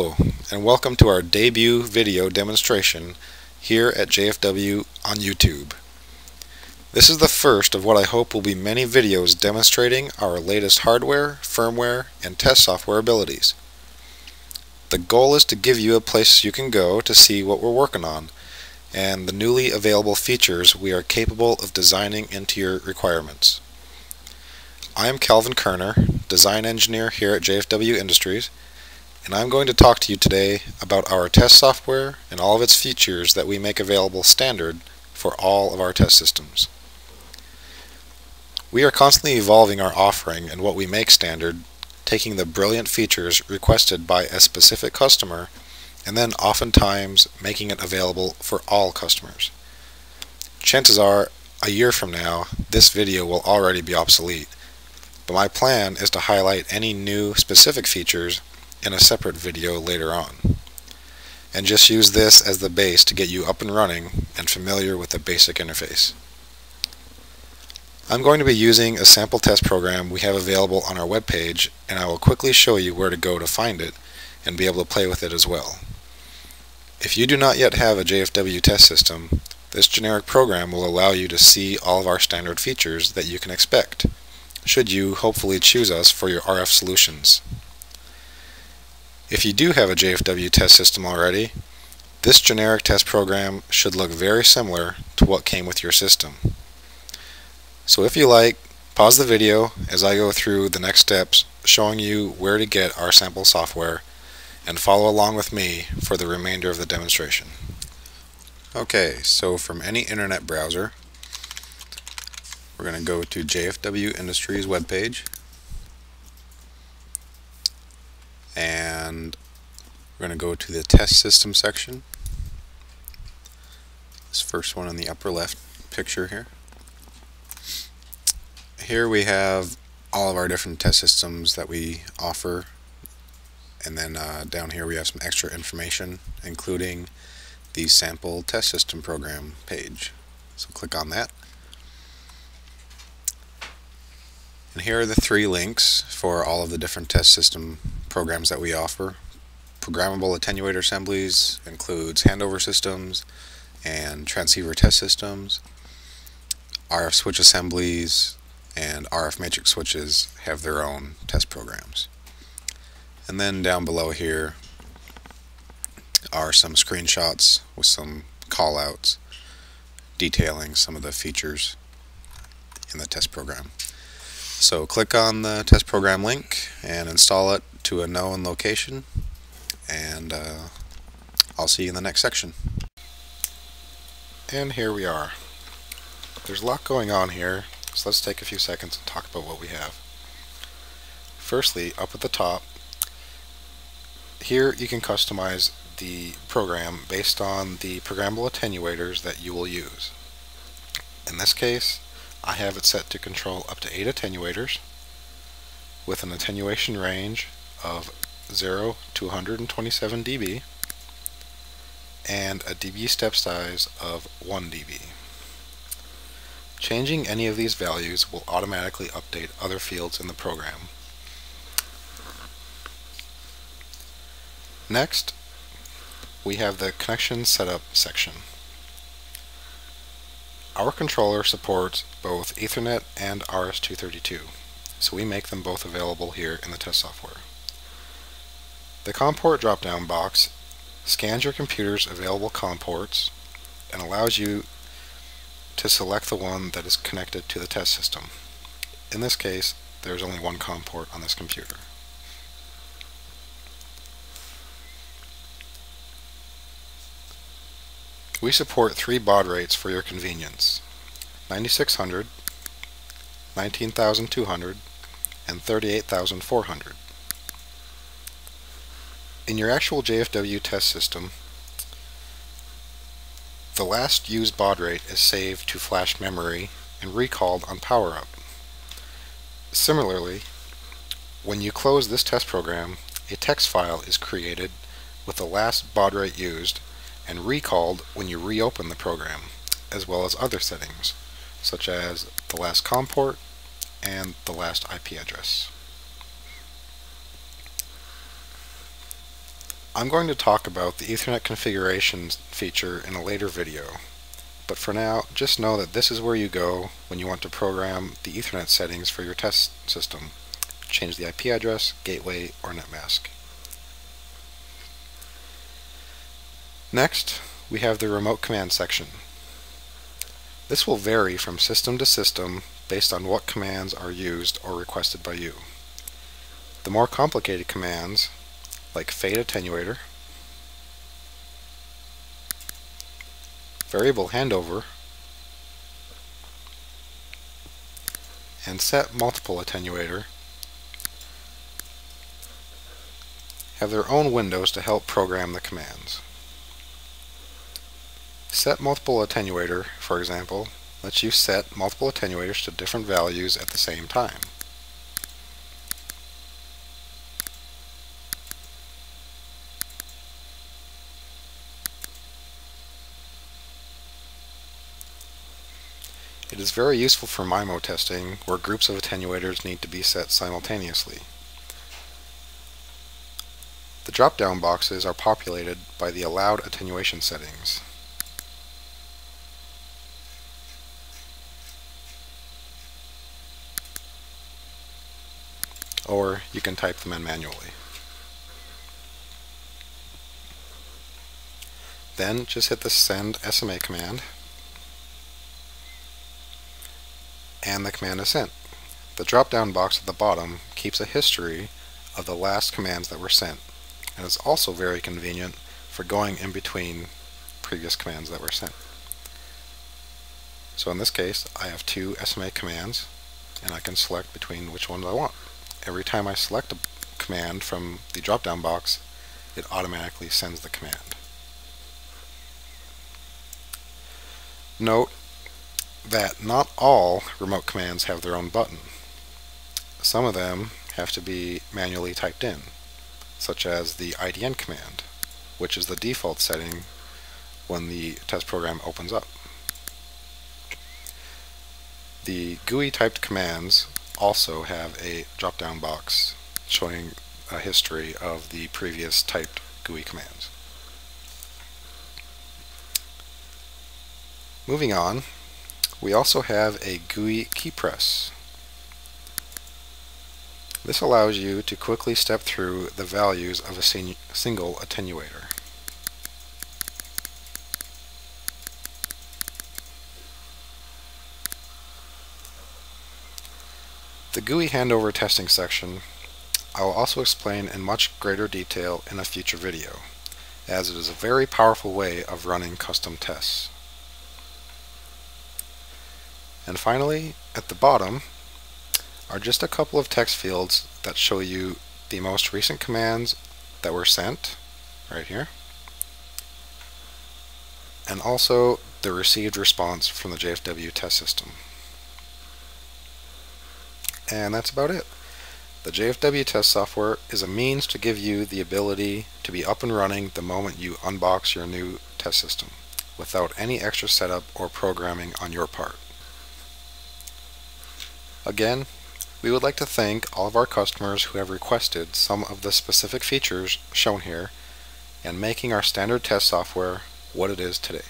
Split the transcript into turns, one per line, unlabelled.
Hello, and welcome to our debut video demonstration here at JFW on YouTube. This is the first of what I hope will be many videos demonstrating our latest hardware, firmware, and test software abilities. The goal is to give you a place you can go to see what we're working on and the newly available features we are capable of designing into your requirements. I am Calvin Kerner, Design Engineer here at JFW Industries, and I'm going to talk to you today about our test software and all of its features that we make available standard for all of our test systems. We are constantly evolving our offering and what we make standard, taking the brilliant features requested by a specific customer and then oftentimes making it available for all customers. Chances are, a year from now, this video will already be obsolete, but my plan is to highlight any new specific features in a separate video later on. And just use this as the base to get you up and running and familiar with the basic interface. I'm going to be using a sample test program we have available on our webpage and I will quickly show you where to go to find it and be able to play with it as well. If you do not yet have a JFW test system, this generic program will allow you to see all of our standard features that you can expect, should you hopefully choose us for your RF solutions. If you do have a JFW test system already, this generic test program should look very similar to what came with your system. So if you like, pause the video as I go through the next steps showing you where to get our sample software and follow along with me for the remainder of the demonstration. Okay, so from any internet browser, we're going to go to JFW Industries webpage and we're going to go to the test system section. This first one on the upper left picture here. Here we have all of our different test systems that we offer and then uh, down here we have some extra information including the sample test system program page. So click on that. And here are the three links for all of the different test system programs that we offer. Programmable attenuator assemblies includes handover systems and transceiver test systems. RF switch assemblies and RF matrix switches have their own test programs. And then down below here are some screenshots with some callouts detailing some of the features in the test program. So click on the test program link and install it to a known location and uh, I'll see you in the next section. And here we are. There's a lot going on here, so let's take a few seconds and talk about what we have. Firstly, up at the top, here you can customize the program based on the programmable attenuators that you will use. In this case, I have it set to control up to 8 attenuators with an attenuation range of 0 to 127 dB and a dB step size of 1 dB. Changing any of these values will automatically update other fields in the program. Next, we have the connection setup section. Our controller supports both Ethernet and RS-232, so we make them both available here in the test software. The COM port drop-down box scans your computer's available COM ports and allows you to select the one that is connected to the test system. In this case, there's only one COM port on this computer. We support three baud rates for your convenience. 9600, 19200, and 38400. In your actual JFW test system, the last used baud rate is saved to flash memory and recalled on PowerUp. Similarly, when you close this test program, a text file is created with the last baud rate used and recalled when you reopen the program, as well as other settings, such as the last COM port and the last IP address. I'm going to talk about the Ethernet configuration feature in a later video, but for now just know that this is where you go when you want to program the Ethernet settings for your test system. Change the IP address, gateway, or netmask. Next, we have the remote command section. This will vary from system to system based on what commands are used or requested by you. The more complicated commands, like fade attenuator, variable handover, and set multiple attenuator have their own windows to help program the commands. Set multiple attenuator, for example, lets you set multiple attenuators to different values at the same time. It is very useful for MIMO testing, where groups of attenuators need to be set simultaneously. The drop-down boxes are populated by the allowed attenuation settings. or you can type them in manually. Then just hit the send SMA command and the command is sent. The drop-down box at the bottom keeps a history of the last commands that were sent and it's also very convenient for going in between previous commands that were sent. So in this case I have two SMA commands and I can select between which ones I want every time I select a command from the drop-down box, it automatically sends the command. Note that not all remote commands have their own button. Some of them have to be manually typed in, such as the IDN command, which is the default setting when the test program opens up. The GUI typed commands also have a drop-down box showing a history of the previous typed GUI commands. Moving on, we also have a GUI key press. This allows you to quickly step through the values of a single attenuator. The GUI handover testing section I will also explain in much greater detail in a future video, as it is a very powerful way of running custom tests. And finally, at the bottom, are just a couple of text fields that show you the most recent commands that were sent, right here, and also the received response from the JFW test system. And that's about it. The JFW test software is a means to give you the ability to be up and running the moment you unbox your new test system without any extra setup or programming on your part. Again, we would like to thank all of our customers who have requested some of the specific features shown here and making our standard test software what it is today.